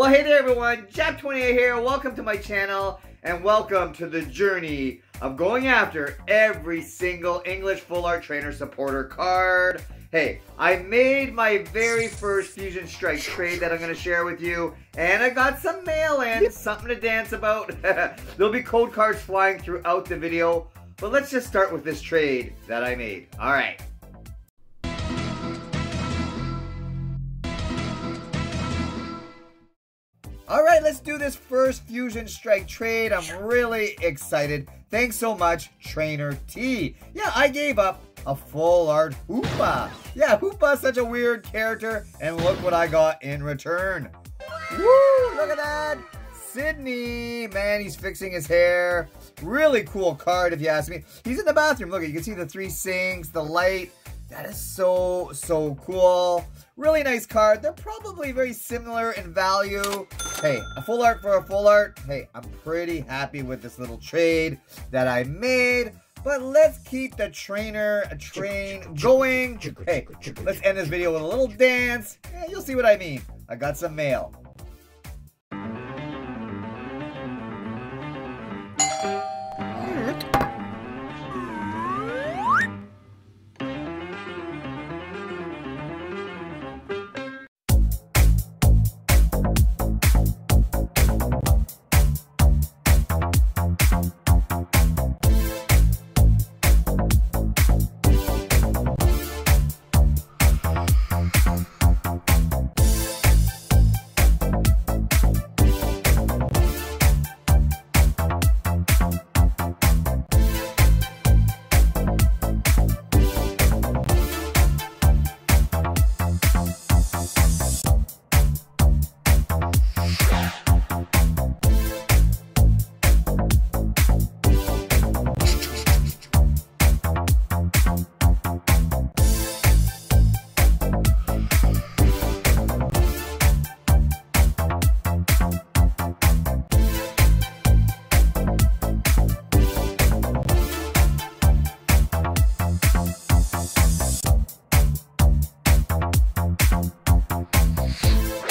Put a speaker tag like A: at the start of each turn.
A: Well, hey there everyone, Jap28 here, welcome to my channel, and welcome to the journey of going after every single English Full Art Trainer supporter card. Hey, I made my very first Fusion Strike trade that I'm going to share with you, and I got some mail in, something to dance about. There'll be code cards flying throughout the video, but let's just start with this trade that I made. Alright. All right, let's do this first Fusion Strike trade. I'm really excited. Thanks so much, Trainer T. Yeah, I gave up a full art Hoopa. Yeah, Hoopa such a weird character, and look what I got in return. Woo, look at that. Sidney, man, he's fixing his hair. Really cool card, if you ask me. He's in the bathroom. Look, you can see the three sinks, the light. That is so, so cool. Really nice card. They're probably very similar in value. Hey, a full art for a full art. Hey, I'm pretty happy with this little trade that I made. But let's keep the trainer a train going. Hey, let's end this video with a little dance. Yeah, you'll see what I mean. I got some mail. home.